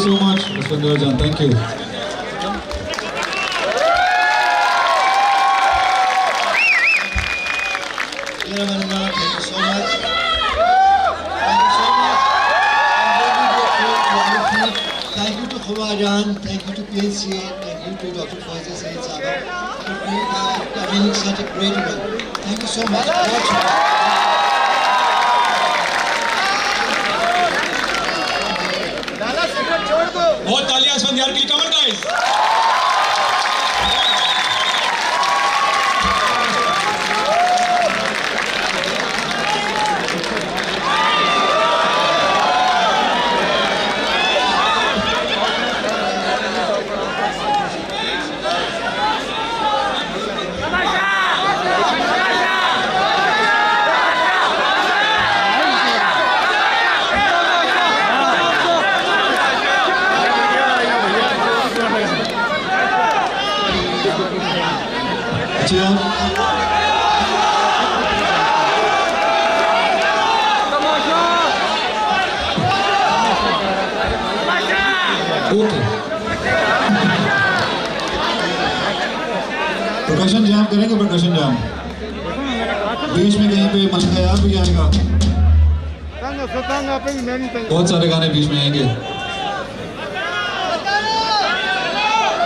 You so much, Mr. Nirjan. Thank you. Thank you so much. Thank you. Thank you to Khawajan, thank you to PNCA, thank you to Dr. Faiza Said Sahab for being, uh, arranging such a great event. Thank you so much for watching. बहुत तालियाँ यार के लिए guys Chia. Okay. प्रकाशन जाम करेंगे प्रकाशन जाम बीच में कहीं पे मन खयाल भी आएगा बहुत सारे गाने बीच में आएंगे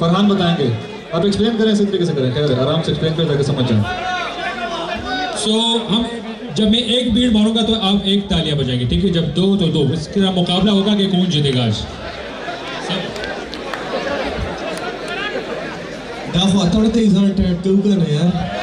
फरहान बताएँगे। आप एक्सप्लेन करें इसी तरीके से करें। खैर आराम से एक्सप्लेन करें ताकि समझ जाए। सो so, हम जब मैं एक बीट मारूँगा तो आप एक तालियाँ बजाएँगे ठीक है? जब दो तो दो। इसका मुकाबला होगा कि कौन जीतेगा आज? Dafa atarta izan tertuga ne yaar.